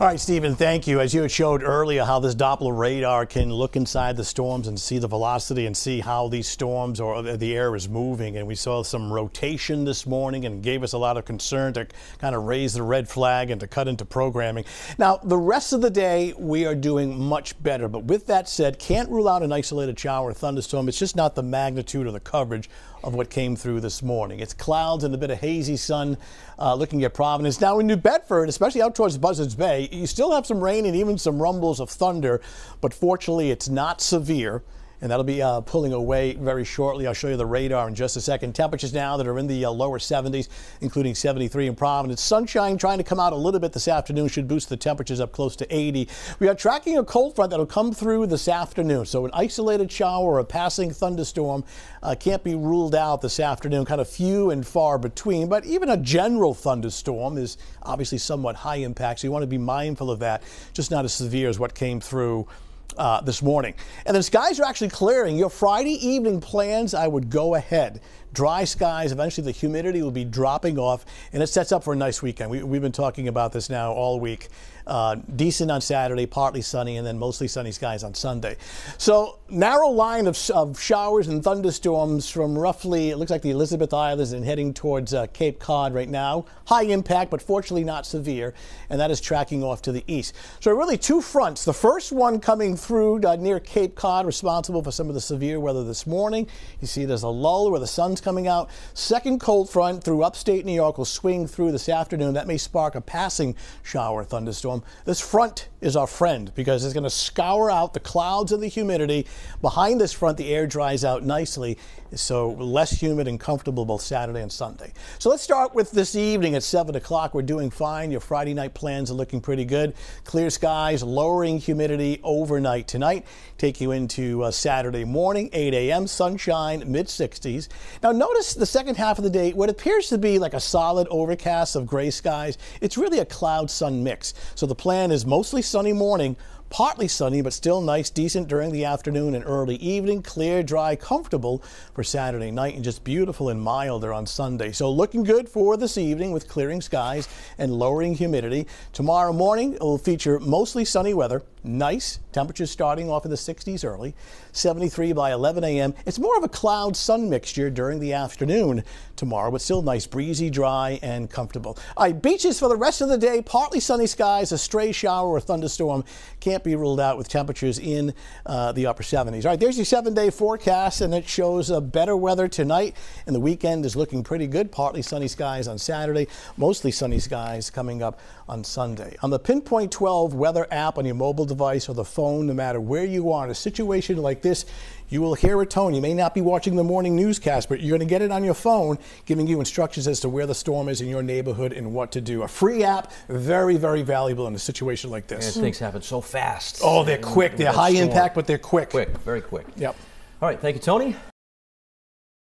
All right, Stephen, thank you. As you had showed earlier, how this Doppler radar can look inside the storms and see the velocity and see how these storms or the air is moving. And we saw some rotation this morning and gave us a lot of concern to kind of raise the red flag and to cut into programming. Now, the rest of the day, we are doing much better. But with that said, can't rule out an isolated shower or thunderstorm. It's just not the magnitude or the coverage of what came through this morning. It's clouds and a bit of hazy sun uh, looking at Providence. Now in New Bedford, especially out towards Buzzards Bay, you still have some rain and even some rumbles of thunder, but fortunately it's not severe and that'll be uh, pulling away very shortly. I'll show you the radar in just a second. Temperatures now that are in the uh, lower 70s, including 73 in Providence. Sunshine trying to come out a little bit this afternoon should boost the temperatures up close to 80. We are tracking a cold front that'll come through this afternoon. So an isolated shower or a passing thunderstorm uh, can't be ruled out this afternoon, kind of few and far between. But even a general thunderstorm is obviously somewhat high impact. So you want to be mindful of that, just not as severe as what came through uh, this morning. And the skies are actually clearing. Your Friday evening plans, I would go ahead. Dry skies, eventually the humidity will be dropping off, and it sets up for a nice weekend. We, have been talking about this now all week. Uh, decent on Saturday, partly sunny, and then mostly sunny skies on Sunday. So narrow line of, of showers and thunderstorms from roughly, it looks like the Elizabeth Islands and heading towards uh, Cape Cod right now. High impact, but fortunately not severe, and that is tracking off to the east. So really two fronts. The first one coming through uh, near Cape Cod, responsible for some of the severe weather this morning. You see there's a lull where the sun's coming out. Second cold front through upstate New York will swing through this afternoon. That may spark a passing shower thunderstorm. This front is our friend because it's going to scour out the clouds and the humidity. Behind this front, the air dries out nicely, so less humid and comfortable both Saturday and Sunday. So let's start with this evening at 7 o'clock. We're doing fine. Your Friday night plans are looking pretty good. Clear skies, lowering humidity overnight tonight. Take you into uh, Saturday morning, 8 a.m., sunshine, mid 60s. Now, notice the second half of the day, what appears to be like a solid overcast of gray skies, it's really a cloud sun mix. So the plan is mostly sunny morning, Partly sunny, but still nice, decent during the afternoon and early evening. Clear, dry, comfortable for Saturday night, and just beautiful and milder on Sunday. So looking good for this evening with clearing skies and lowering humidity. Tomorrow morning will feature mostly sunny weather. Nice temperatures starting off in the 60s early, 73 by 11 a.m. It's more of a cloud sun mixture during the afternoon tomorrow, but still nice, breezy, dry, and comfortable. All right, beaches for the rest of the day, partly sunny skies, a stray shower or thunderstorm can't be ruled out with temperatures in uh, the upper 70s. All right, there's your seven day forecast, and it shows uh, better weather tonight, and the weekend is looking pretty good. Partly sunny skies on Saturday, mostly sunny skies coming up on Sunday. On the Pinpoint 12 weather app on your mobile device or the phone, no matter where you are in a situation like this, you will hear a tone. You may not be watching the morning newscast, but you're going to get it on your phone, giving you instructions as to where the storm is in your neighborhood and what to do. A free app, very, very valuable in a situation like this. Things happen so fast. Oh, they're quick. They're high storm. impact, but they're quick. Quick, very quick. Yep. All right, thank you, Tony.